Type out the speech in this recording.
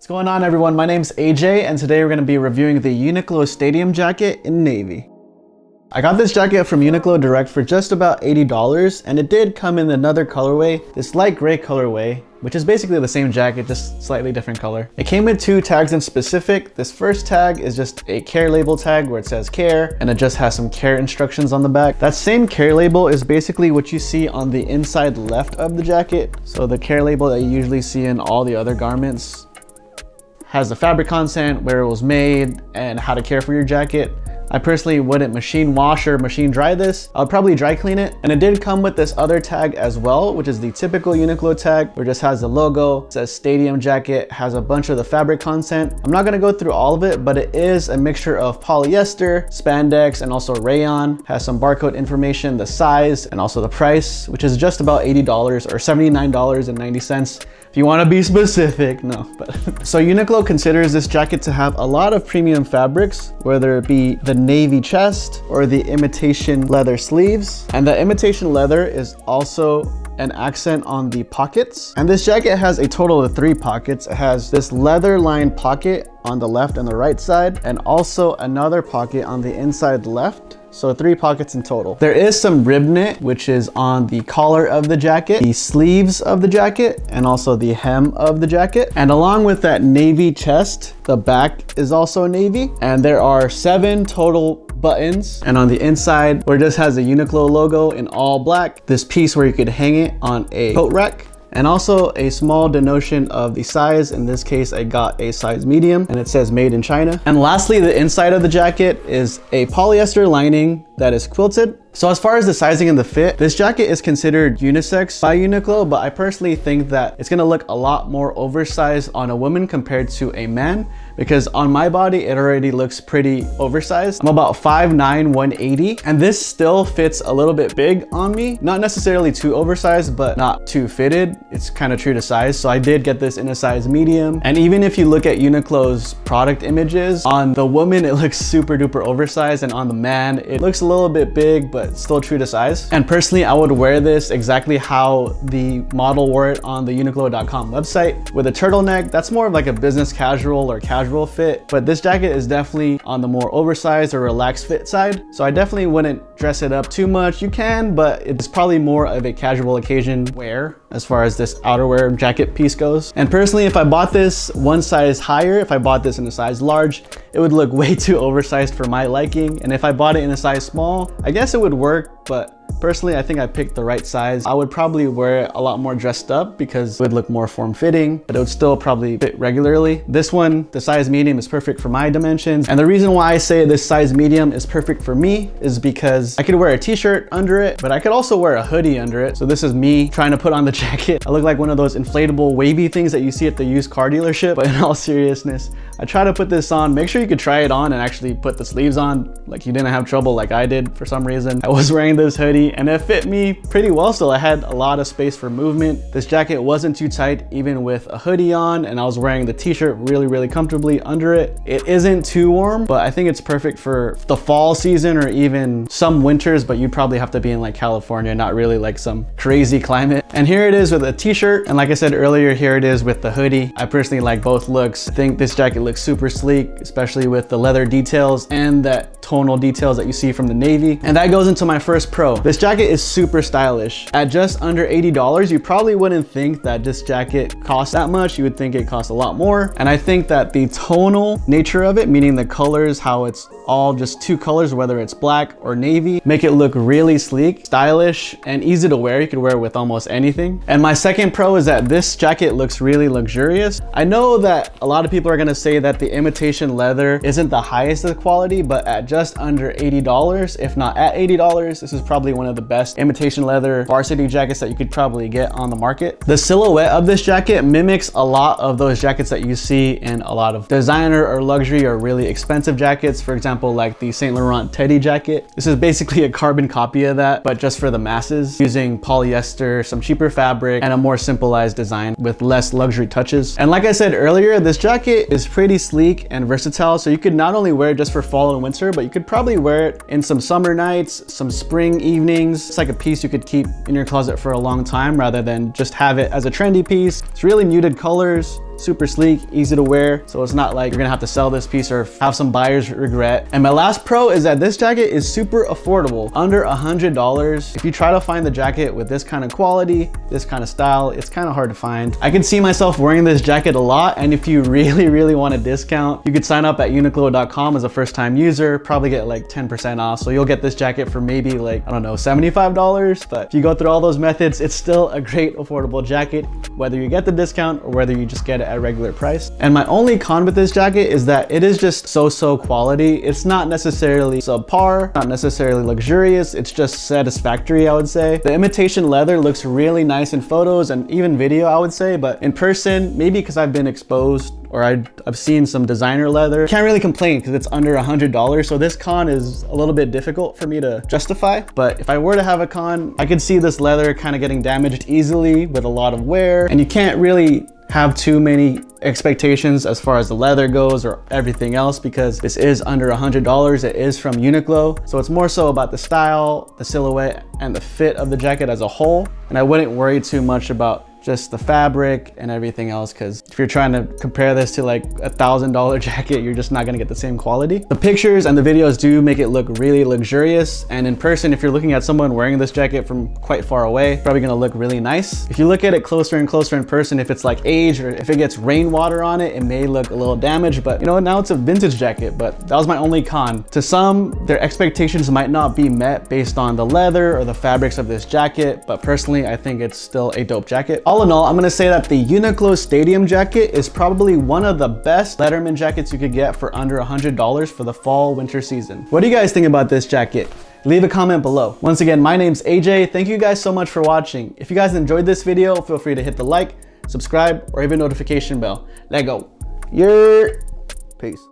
What's going on everyone? My name's AJ and today we're going to be reviewing the Uniqlo Stadium jacket in navy. I got this jacket from Uniqlo Direct for just about $80 and it did come in another colorway, this light gray colorway, which is basically the same jacket, just slightly different color. It came with two tags in specific. This first tag is just a care label tag where it says care and it just has some care instructions on the back. That same care label is basically what you see on the inside left of the jacket. So the care label that you usually see in all the other garments has the fabric content, where it was made, and how to care for your jacket. I personally wouldn't machine wash or machine dry this. I'll probably dry clean it. And it did come with this other tag as well, which is the typical Uniqlo tag, where it just has the logo, says stadium jacket, has a bunch of the fabric content. I'm not gonna go through all of it, but it is a mixture of polyester, spandex, and also rayon. Has some barcode information, the size, and also the price, which is just about $80 or $79.90 if you want to be specific, no. But so Uniqlo considers this jacket to have a lot of premium fabrics, whether it be the navy chest or the imitation leather sleeves. And the imitation leather is also an accent on the pockets. And this jacket has a total of three pockets. It has this leather lined pocket on the left and the right side, and also another pocket on the inside left so three pockets in total. There is some rib knit, which is on the collar of the jacket, the sleeves of the jacket, and also the hem of the jacket. And along with that navy chest, the back is also navy. And there are seven total buttons. And on the inside, where this has a Uniqlo logo in all black, this piece where you could hang it on a coat rack and also a small denotion of the size. In this case, I got a size medium and it says made in China. And lastly, the inside of the jacket is a polyester lining that is quilted. So as far as the sizing and the fit, this jacket is considered unisex by Uniqlo, but I personally think that it's gonna look a lot more oversized on a woman compared to a man because on my body, it already looks pretty oversized. I'm about 5'9", 180, and this still fits a little bit big on me. Not necessarily too oversized, but not too fitted. It's kind of true to size. So I did get this in a size medium. And even if you look at Uniqlo's product images, on the woman, it looks super duper oversized, and on the man, it looks a little bit big, but still true to size. And personally, I would wear this exactly how the model wore it on the uniqlo.com website with a turtleneck. That's more of like a business casual or casual casual fit, but this jacket is definitely on the more oversized or relaxed fit side. So I definitely wouldn't dress it up too much. You can, but it's probably more of a casual occasion wear as far as this outerwear jacket piece goes. And personally, if I bought this one size higher, if I bought this in a size large, it would look way too oversized for my liking. And if I bought it in a size small, I guess it would work, but Personally, I think I picked the right size. I would probably wear it a lot more dressed up because it would look more form-fitting, but it would still probably fit regularly. This one, the size medium is perfect for my dimensions. And the reason why I say this size medium is perfect for me is because I could wear a t-shirt under it, but I could also wear a hoodie under it. So this is me trying to put on the jacket. I look like one of those inflatable wavy things that you see at the used car dealership, but in all seriousness, I try to put this on. Make sure you could try it on and actually put the sleeves on like you didn't have trouble like I did for some reason. I was wearing this hoodie and it fit me pretty well still. I had a lot of space for movement. This jacket wasn't too tight even with a hoodie on and I was wearing the t-shirt really, really comfortably under it. It isn't too warm, but I think it's perfect for the fall season or even some winters, but you'd probably have to be in like California, not really like some crazy climate. And here it is with a t-shirt. And like I said earlier, here it is with the hoodie. I personally like both looks. I think this jacket looks super sleek, especially with the leather details and that tonal details that you see from the navy. And that goes into my first pro. This jacket is super stylish. At just under $80, you probably wouldn't think that this jacket costs that much. You would think it costs a lot more. And I think that the tonal nature of it, meaning the colors, how it's all just two colors, whether it's black or navy, make it look really sleek, stylish, and easy to wear. You could wear it with almost anything. And my second pro is that this jacket looks really luxurious. I know that a lot of people are gonna say that the imitation leather isn't the highest of quality, but at just under $80, if not at $80, this is probably one of the best imitation leather varsity jackets that you could probably get on the market. The silhouette of this jacket mimics a lot of those jackets that you see in a lot of designer or luxury or really expensive jackets. For example, example, like the Saint Laurent Teddy jacket. This is basically a carbon copy of that, but just for the masses, using polyester, some cheaper fabric, and a more simplified design with less luxury touches. And like I said earlier, this jacket is pretty sleek and versatile, so you could not only wear it just for fall and winter, but you could probably wear it in some summer nights, some spring evenings. It's like a piece you could keep in your closet for a long time rather than just have it as a trendy piece. It's really muted colors, super sleek, easy to wear. So it's not like you're gonna have to sell this piece or have some buyers regret. And my last pro is that this jacket is super affordable, under a $100. If you try to find the jacket with this kind of quality, this kind of style, it's kind of hard to find. I can see myself wearing this jacket a lot. And if you really, really want a discount, you could sign up at uniqlo.com as a first time user, probably get like 10% off. So you'll get this jacket for maybe like, I don't know, $75. But if you go through all those methods, it's still a great affordable jacket, whether you get the discount or whether you just get it at regular price. And my only con with this jacket is that it is just so-so quality. It's not necessarily subpar, not necessarily luxurious. It's just satisfactory, I would say. The imitation leather looks really nice in photos and even video, I would say, but in person, maybe because I've been exposed or I, have seen some designer leather. Can't really complain because it's under a $100. So this con is a little bit difficult for me to justify. But if I were to have a con, I could see this leather kind of getting damaged easily with a lot of wear. And you can't really have too many expectations as far as the leather goes or everything else because this is under a $100. It is from Uniqlo. So it's more so about the style, the silhouette, and the fit of the jacket as a whole. And I wouldn't worry too much about just the fabric and everything else because if you're trying to compare this to like a thousand dollar jacket you're just not gonna get the same quality. The pictures and the videos do make it look really luxurious and in person if you're looking at someone wearing this jacket from quite far away probably gonna look really nice. If you look at it closer and closer in person if it's like age or if it gets rainwater on it it may look a little damaged but you know now it's a vintage jacket but that was my only con. To some their expectations might not be met based on the leather or the fabrics of this jacket but personally I think it's still a dope jacket all in all, I'm gonna say that the Uniqlo Stadium jacket is probably one of the best Letterman jackets you could get for under $100 for the fall winter season. What do you guys think about this jacket? Leave a comment below. Once again, my name's AJ. Thank you guys so much for watching. If you guys enjoyed this video, feel free to hit the like, subscribe, or even notification bell. Let go. Yer. Peace.